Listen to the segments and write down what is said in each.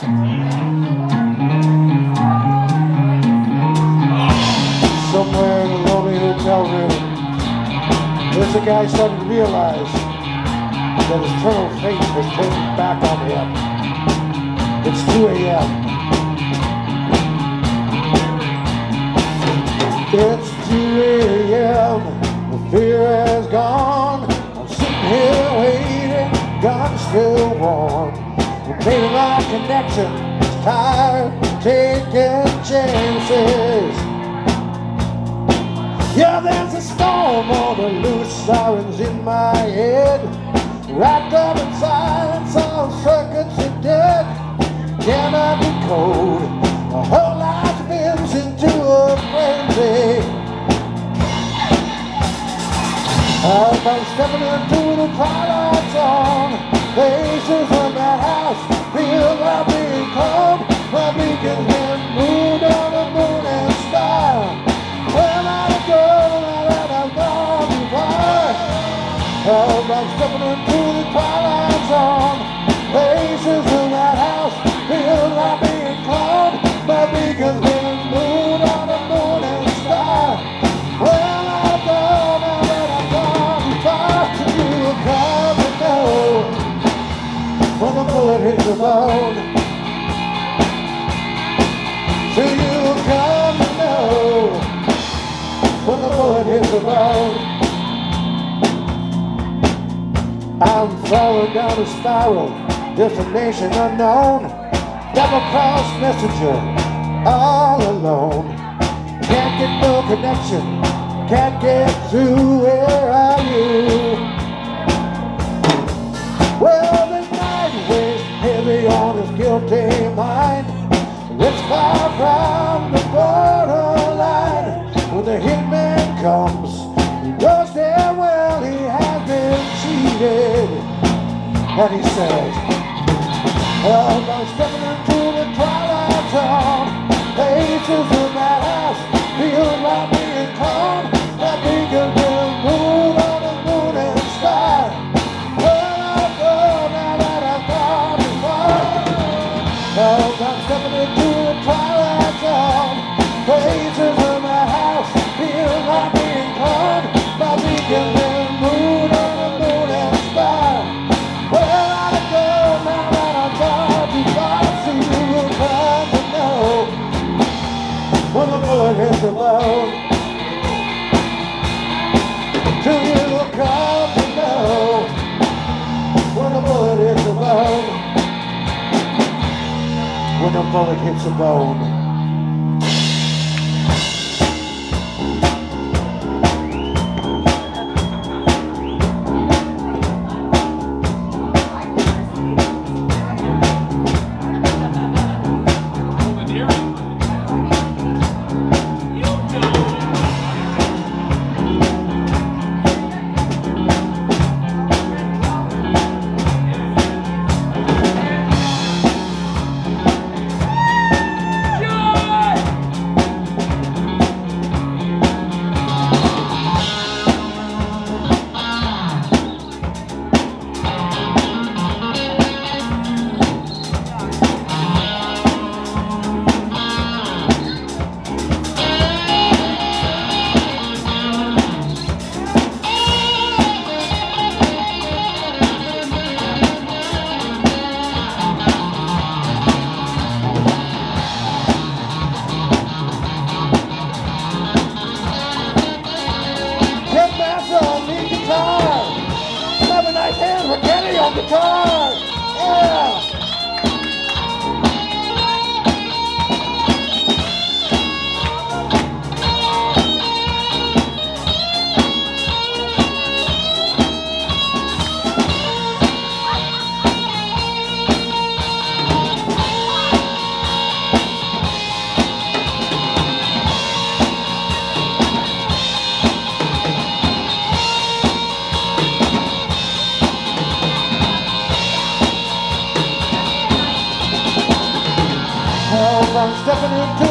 Somewhere in a lonely hotel room, there's a guy starting to realize that his eternal fate has turned back on him. It's 2 a.m. It's 2 a.m. The fear has gone. I'm sitting here waiting. Gun's still warm. Made my connection. It's tired taking chances. Yeah, there's a storm on the loose, sirens in my head. Wrapped up in silence, all circuits are dead. Can I be cold? A whole lot spins into a frenzy. I'm stepping into the twilight zone, faces in that house feel like being cold. My beacon's been moved on the moon and star. Where I go that I've gone far? As I'm stepping into the twilight zone, faces in that house feel like being cold. My beacon's Down a spiral, destination unknown. Double cross messenger, all alone. Can't get no connection, can't get through. Where are you? Well, the night weighs heavy on his guilty mind. It's far from the borderline. When the hitman comes, he knows damn well he has been cheated. And he says, Well, I'm stepping into the twilight zone. Faces in that house feel like The bullet hits the bone. On guitar. Yeah. Stepping into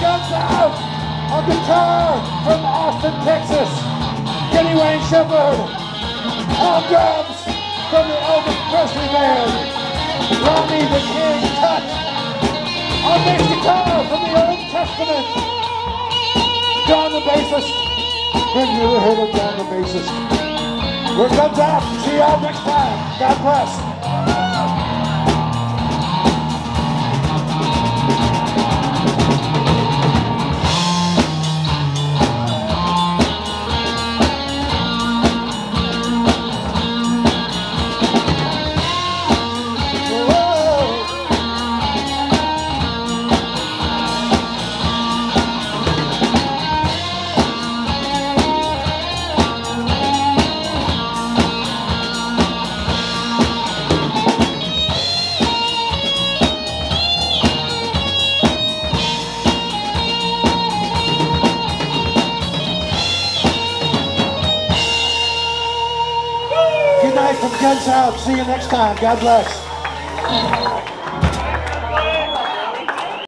guns out on guitar from Austin, Texas. Kenny Wayne Shepherd. On drums from the Elvis Presley Band. Ronnie the King Tut. On bass guitar from the Old Testament. John the bassist. Have you ever heard of John the bassist? We're guns out. See y'all next time. God bless. Guns Out. See you next time. God bless.